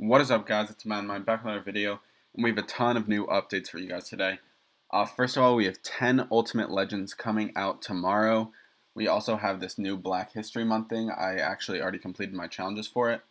What is up guys, it's Madden Mind back with another video, and we have a ton of new updates for you guys today. Uh, first of all, we have 10 Ultimate Legends coming out tomorrow. We also have this new Black History Month thing. I actually already completed my challenges for it.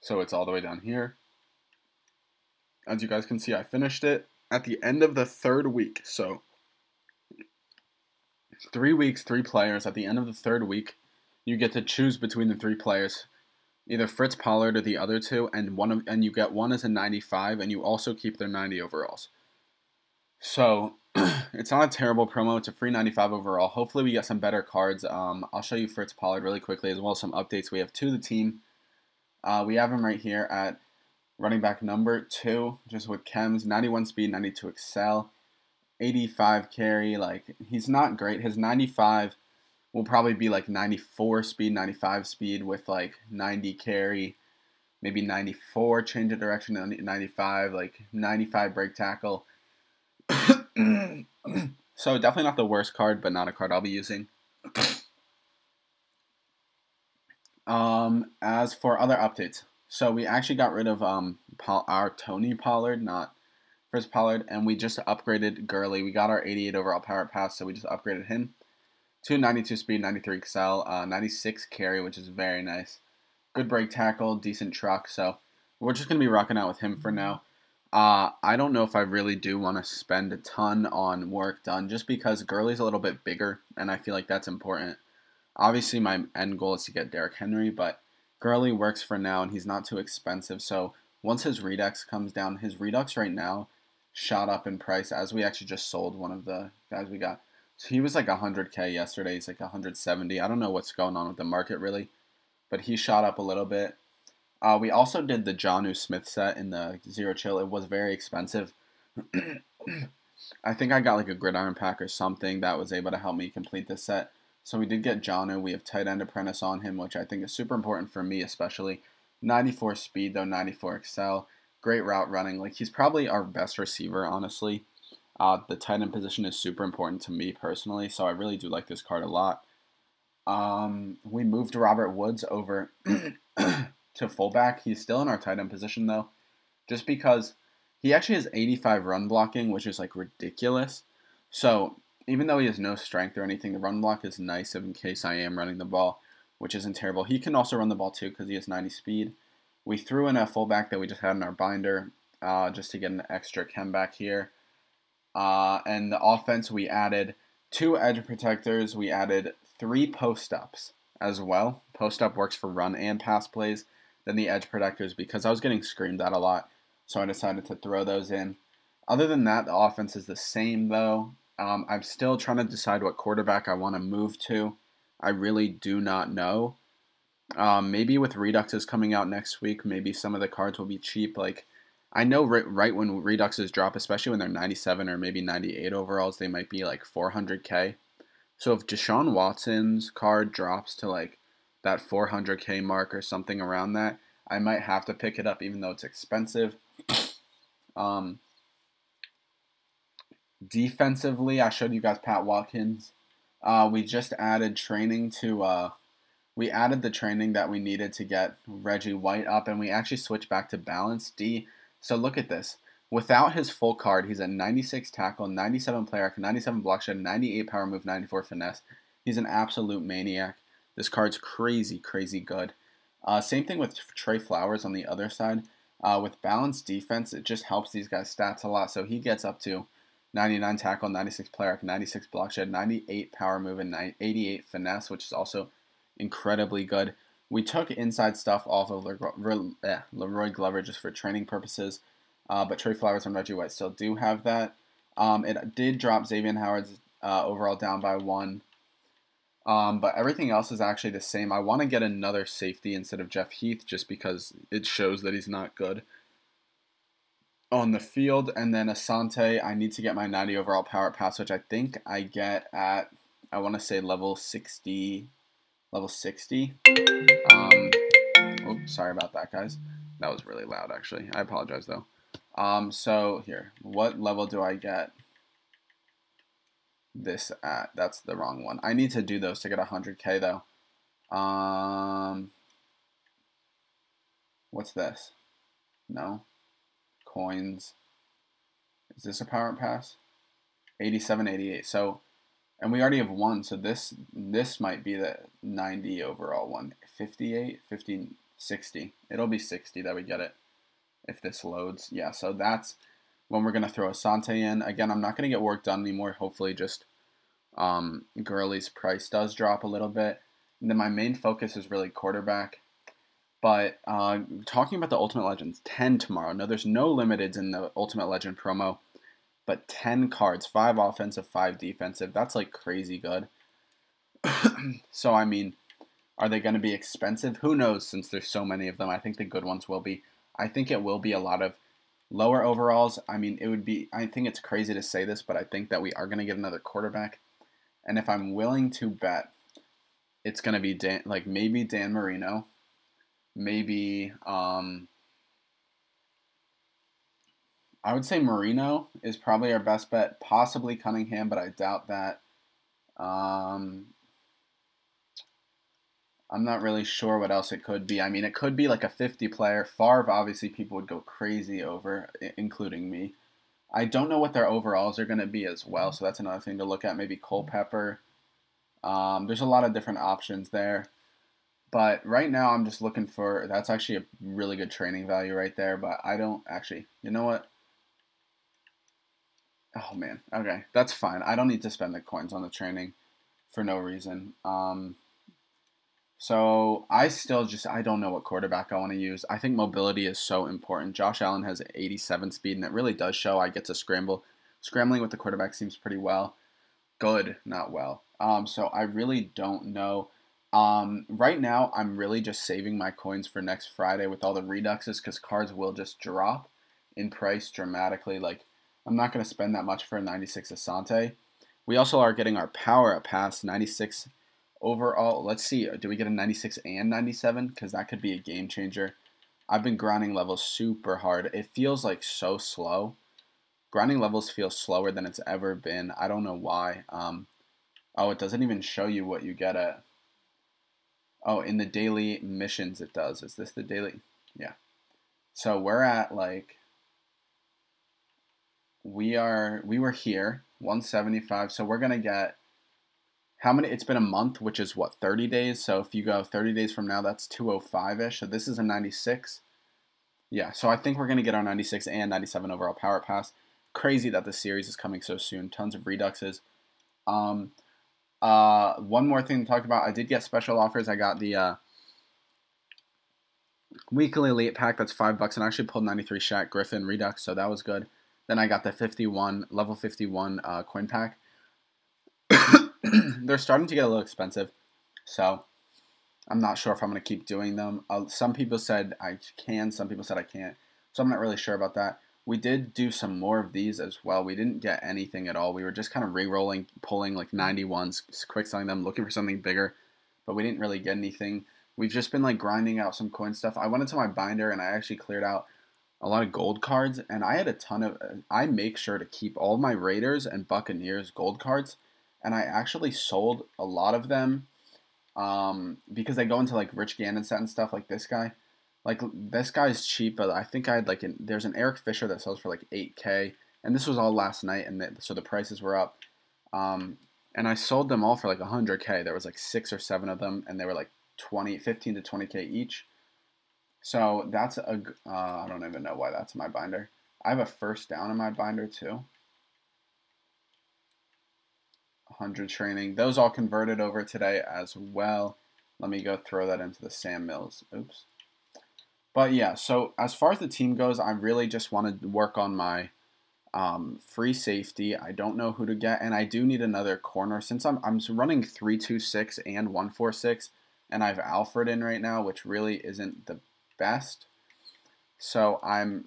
So it's all the way down here. As you guys can see, I finished it at the end of the third week. So, three weeks, three players. At the end of the third week, you get to choose between the three players either Fritz Pollard or the other two, and one of and you get one as a 95, and you also keep their 90 overalls. So it's not a terrible promo. It's a free 95 overall. Hopefully we get some better cards. Um, I'll show you Fritz Pollard really quickly as well as some updates we have to the team. Uh, we have him right here at running back number two, just with chems, 91 speed, 92 excel, 85 carry. Like he's not great. His 95 will probably be like 94 speed, 95 speed with like 90 carry, maybe 94 change of direction, 95, like 95 break tackle. so definitely not the worst card, but not a card I'll be using. Um, as for other updates, so we actually got rid of um our Tony Pollard, not Fritz Pollard, and we just upgraded Gurley. We got our 88 overall power pass, so we just upgraded him. 292 speed, 93 excel, uh, 96 carry, which is very nice. Good break tackle, decent truck. So we're just gonna be rocking out with him for now. Uh, I don't know if I really do want to spend a ton on Warrick Dunn, just because Gurley's a little bit bigger, and I feel like that's important. Obviously, my end goal is to get Derrick Henry, but Gurley works for now, and he's not too expensive. So once his Redux comes down, his Redux right now shot up in price as we actually just sold one of the guys we got. He was like 100k yesterday. He's like 170. I don't know what's going on with the market really, but he shot up a little bit. Uh, we also did the Jonnu Smith set in the Zero Chill. It was very expensive. I think I got like a gridiron pack or something that was able to help me complete this set. So we did get Jonnu. We have tight end apprentice on him, which I think is super important for me, especially. 94 speed though, 94 excel. Great route running. Like he's probably our best receiver, honestly. Uh, the tight end position is super important to me personally, so I really do like this card a lot. Um, we moved Robert Woods over to fullback. He's still in our tight end position though, just because he actually has 85 run blocking, which is like ridiculous. So even though he has no strength or anything, the run block is nice in case I am running the ball, which isn't terrible. He can also run the ball too because he has 90 speed. We threw in a fullback that we just had in our binder uh, just to get an extra chem back here. Uh, and the offense, we added two edge protectors. We added three post ups as well. Post up works for run and pass plays. Then the edge protectors because I was getting screamed at a lot, so I decided to throw those in. Other than that, the offense is the same though. Um, I'm still trying to decide what quarterback I want to move to. I really do not know. Um, maybe with Reduxes coming out next week, maybe some of the cards will be cheap. Like I know right, right when Reduxes drop, especially when they're 97 or maybe 98 overalls, they might be like 400k. So if Deshaun Watson's card drops to like that 400k mark or something around that, I might have to pick it up even though it's expensive. Um, defensively, I showed you guys Pat Watkins. Uh, we just added training to. Uh, we added the training that we needed to get Reggie White up, and we actually switched back to balance D so look at this. Without his full card, he's a 96 tackle, 97 player, 97 block shed, 98 power move, 94 finesse. He's an absolute maniac. This card's crazy, crazy good. Uh, same thing with Trey Flowers on the other side. Uh, with balanced defense, it just helps these guys' stats a lot. So he gets up to 99 tackle, 96 player, 96 block shed, 98 power move, and 88 finesse, which is also incredibly good. We took inside stuff off of La'Roi Glover just for training purposes, uh, but Trey Flowers and Reggie White still do have that. Um, it did drop Xavier Howard's uh, overall down by one, um, but everything else is actually the same. I want to get another safety instead of Jeff Heath just because it shows that he's not good on the field. And then Asante, I need to get my 90 overall power pass, which I think I get at, I want to say level 60 level 60. Um, oops, sorry about that, guys. That was really loud, actually. I apologize, though. Um, so, here. What level do I get this at? That's the wrong one. I need to do those to get 100k, though. Um, what's this? No. Coins. Is this a power pass? 87, 88. So, and we already have one, so this this might be the 90 overall one. 58, 50, 60. It'll be 60 that we get it if this loads. Yeah, so that's when we're going to throw Asante in. Again, I'm not going to get Warrick Dunn anymore. Hopefully just um, price does drop a little bit. And then my main focus is really quarterback. But uh, talking about the Ultimate Legends, 10 tomorrow. No, there's no limiteds in the Ultimate Legend promo, but 10 cards, 5 offensive, 5 defensive. That's like crazy good. so, I mean, are they going to be expensive? Who knows since there's so many of them. I think the good ones will be. I think it will be a lot of lower overalls. I mean, it would be, I think it's crazy to say this, but I think that we are going to get another quarterback. And if I'm willing to bet, it's going to be Dan, like maybe Dan Marino maybe um, I would say Marino is probably our best bet. Possibly Cunningham, but I doubt that. Um, I'm not really sure what else it could be. I mean, it could be like a 50 player. Favre, obviously, people would go crazy over, including me. I don't know what their overalls are going to be as well, so that's another thing to look at. Maybe Culpepper. Um, there's a lot of different options there. But right now, I'm just looking for that's actually a really good training value right there. But I don't actually, you know what? Oh man, okay, that's fine. I don't need to spend the coins on the training for no reason. Um, so I still just I don't know what quarterback I want to use. I think mobility is so important. Josh Allen has 87 speed, and it really does show. I get to scramble. Scrambling with the quarterback seems pretty well. Good, not well. Um, so I really don't know. Um, right now, I'm really just saving my coins for next Friday with all the reduxes because cards will just drop in price dramatically. Like, I'm not going to spend that much for a 96 Asante. We also are getting our power up past 96 overall. Let's see, do we get a 96 and 97? Because that could be a game changer. I've been grinding levels super hard. It feels like so slow. Grinding levels feel slower than it's ever been. I don't know why. Um, oh, it doesn't even show you what you get at. Oh, in the daily missions it does. Is this the daily? Yeah. So we're at like we are we were here 175 so we're to get how many it's been a month which is what 30 days so if you go 30 days from now that's 205ish so this is a 96 yeah so i think we're going to get our 96 and 97 overall power pass crazy that the series is coming so soon tons of reduxes um uh, one more thing to talk about. I did get special offers. I got the uh, weekly elite pack. That's five bucks, and I actually pulled 93 Shaq Griffin Redux, so that was good. Then I got the 51 level 51 uh, coin pack. They're starting to get a little expensive, so I'm not sure if I'm going to keep doing them. Uh, some people said I can, some people said I can't, so I'm not really sure about that. We did do some more of these as well. We didn't get anything at all. We were just kind of re-rolling, pulling like 91s, quick selling them, looking for something bigger, but we didn't really get anything. We've just been like grinding out some coin stuff. I went into my binder and I actually cleared out a lot of gold cards, and I had a ton of. I make sure to keep all my Raiders and Buccaneers gold cards, and I actually sold a lot of them um, because they go into like Rich Gannon set and stuff like this guy. Like this guy's cheap, but I think I had like an, there's an Eric Fisher that sells for like 8k, and this was all last night, and the, so the prices were up. Um, and I sold them all for like 100k. There was like six or seven of them, and they were like 20, 15 to 20k each. So that's a uh, I don't even know why that's my binder. I have a first down in my binder too. 100 training. Those all converted over today as well. Let me go throw that into the Sam Mills. Oops. But yeah, so as far as the team goes, I really just want to work on my um, free safety. I don't know who to get, and I do need another corner since I'm I'm running three two six and one four six, and I have Alfred in right now, which really isn't the best. So I'm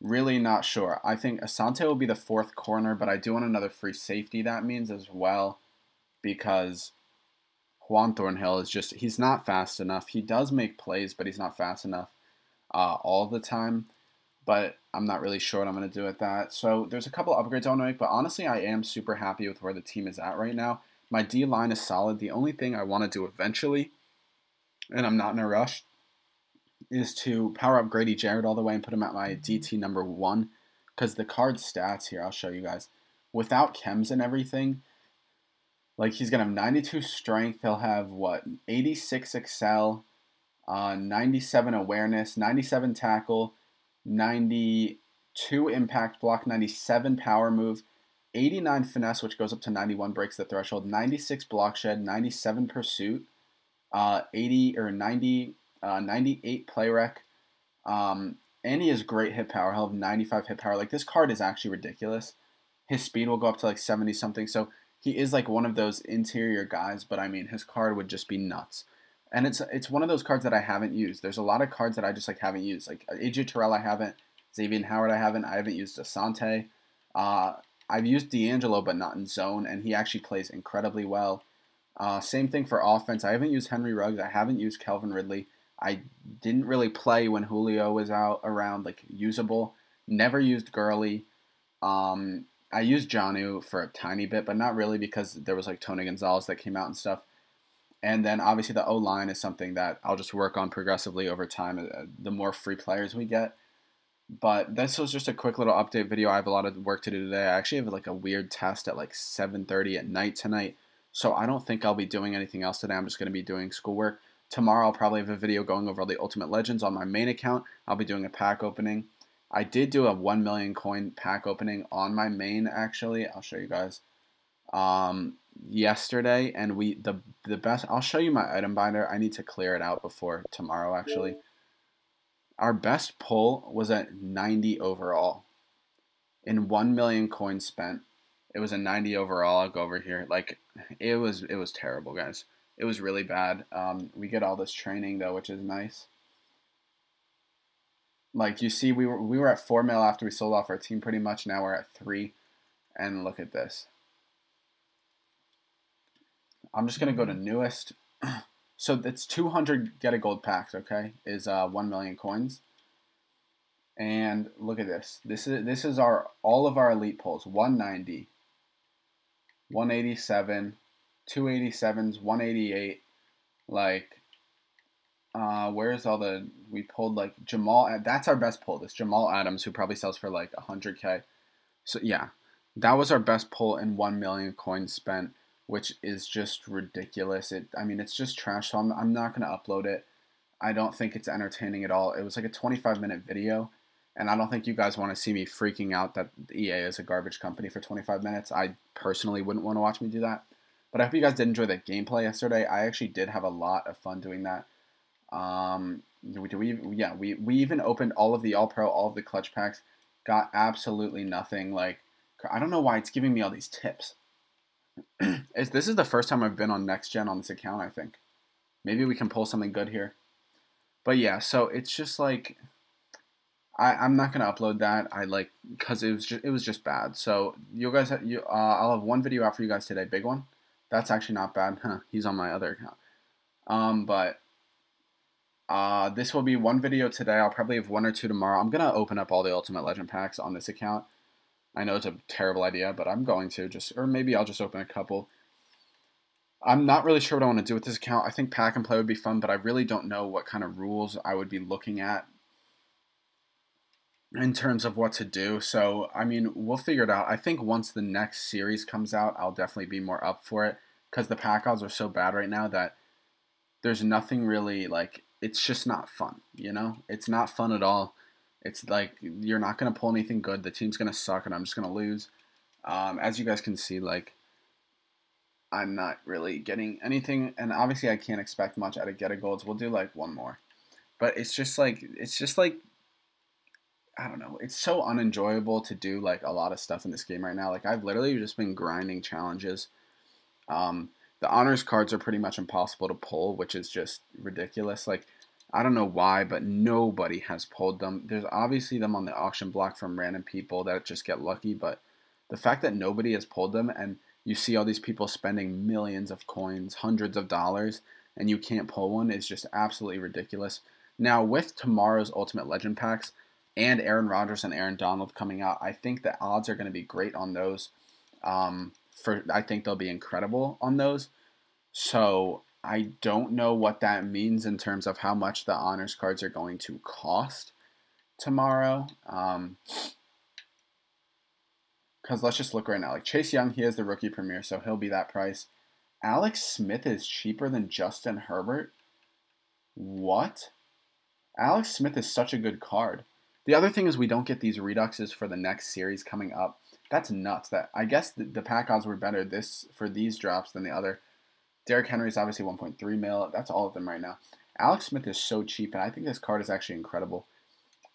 really not sure. I think Asante will be the fourth corner, but I do want another free safety. That means as well, because Juan Thornhill is just he's not fast enough. He does make plays, but he's not fast enough uh, all the time, but I'm not really sure what I'm going to do with that. So there's a couple upgrades I want to make, but honestly, I am super happy with where the team is at right now. My D line is solid. The only thing I want to do eventually, and I'm not in a rush, is to power up Grady Jarrett all the way and put him at my DT number one. Because the card stats here, I'll show you guys. Without chems and everything, like he's gonna have 92 strength. He'll have what 86 excel, uh, 97 awareness, 97 tackle, 92 impact block, 97 power move, 89 finesse, which goes up to 91, breaks the threshold, 96 block shed, 97 pursuit, uh, 80 or 90, uh, 98 play rec. Um, and he has great hit power. He'll have 95 hit power. Like this card is actually ridiculous. His speed will go up to like 70 something. So he is like one of those interior guys, but I mean his card would just be nuts. And it's it's one of those cards that I haven't used. There's a lot of cards that I just like haven't used. Like AJ Terrell I haven't, Xavier Howard I haven't, I haven't used Asante. Uh, I've used D'Angelo but not in zone, and he actually plays incredibly well. Uh, same thing for offense. I haven't used Henry Ruggs. I haven't used Calvin Ridley. I didn't really play when Julio was out around, like usable. Never used Gurley. Um, I used Jonnu for a tiny bit, but not really because there was like Tony Gonzalez that came out and stuff. And then obviously the O line is something that I'll just work on progressively over time. Uh, the more free players we get. But this was just a quick little update video. I have a lot of work to do today. I actually have like a weird test at like 7:30 at night tonight. So I don't think I'll be doing anything else today. I'm just going to be doing schoolwork. Tomorrow I'll probably have a video going over all the Ultimate Legends on my main account. I'll be doing a pack opening. I did do a 1 million coin pack opening on my main actually. I'll show you guys. Um, yesterday and we the the best I'll show you my item binder. I need to clear it out before tomorrow actually. Our best pull was at 90 overall. In 1 million coins spent, it was a 90 overall. I'll go over here. Like it was it was terrible, guys. It was really bad. Um, we get all this training though, which is nice. Like you see, we were we were at four mil after we sold off our team pretty much. Now we're at three, and look at this. I'm just gonna go to newest. So it's 200 get a gold packs. Okay, is uh, one million coins. And look at this. This is this is our all of our elite pulls. 190, 187, 287s, 188. Like, uh, where's all the we pulled like Jamal? That's our best pull. This Jamal Adams, who probably sells for like 100k. So yeah, that was our best pull in 1 million coins spent which is just ridiculous. It, I mean, it's just trash. So I'm, I'm not gonna upload it. I don't think it's entertaining at all. It was like a 25 minute video, and I don't think you guys want to see me freaking out that EA is a garbage company for 25 minutes. I personally wouldn't want to watch me do that. But I hope you guys did enjoy the gameplay yesterday. I actually did have a lot of fun doing that. Um, do we, yeah, we, we even opened all of the All Pro, all of the clutch packs. Got absolutely nothing. Like, I don't know why it's giving me all these tips. this is the first time I've been on next gen on this account. I think maybe we can pull something good here. But yeah, so it's just like I I'm not gonna upload that. I like because it was just it was just bad. So you guys you uh, I'll have one video out for you guys today, big one. That's actually not bad. Huh, he's on my other account. Um, but uh, this will be one video today. I'll probably have one or two tomorrow. I'm gonna open up all the Ultimate Legend packs on this account. I know it's a terrible idea, but I'm going to just, or maybe I'll just open a couple. I'm not really sure what I want to do with this account. I think pack and play would be fun, but I really don't know what kind of rules I would be looking at in terms of what to do. So, I mean, we'll figure it out. I think once the next series comes out, I'll definitely be more up for it because the pack odds are so bad right now that there's nothing really like it's just not fun, you know? It's not fun at all. It's like you're not going to pull anything good. The team's going to suck, and I'm just going to lose. Um, as you guys can see, like I'm not really getting anything, and obviously I can't expect much out of Get a Golds. We'll do like one more, but it's just like it's just like I don't know. It's so unenjoyable to do like a lot of stuff in this game right now. Like I've literally just been grinding challenges. Um, the honors cards are pretty much impossible to pull, which is just ridiculous. Like I don't know why, but nobody has pulled them. There's obviously them on the auction block from random people that just get lucky, but the fact that nobody has pulled them and you see all these people spending millions of coins, hundreds of dollars, and you can't pull one is just absolutely ridiculous. Now, with tomorrow's Ultimate Legend packs and Aaron Rodgers and Aaron Donald coming out, I think the odds are going to be great on those. Um, for I think they'll be incredible on those. So I don't know what that means in terms of how much the honors cards are going to cost tomorrow. Um, because let's just look right now. Like Chase Young, he has the rookie premiere, so he'll be that price. Alex Smith is cheaper than Justin Herbert. What? Alex Smith is such a good card. The other thing is we don't get these reduxes for the next series coming up. That's nuts. That I guess the, the pack odds were better this for these drops than the other. Derrick Henry is obviously 1.3 mil. That's all of them right now. Alex Smith is so cheap, and I think this card is actually incredible.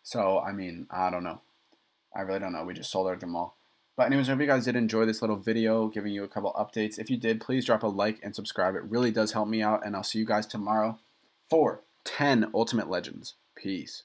So I mean, I don't know. I really don't know. We just sold our Jamal. But anyways, I hope you guys did enjoy this little video, giving you a couple updates. If you did, please drop a like and subscribe. It really does help me out, and I'll see you guys tomorrow for 10 Ultimate Legends. Peace.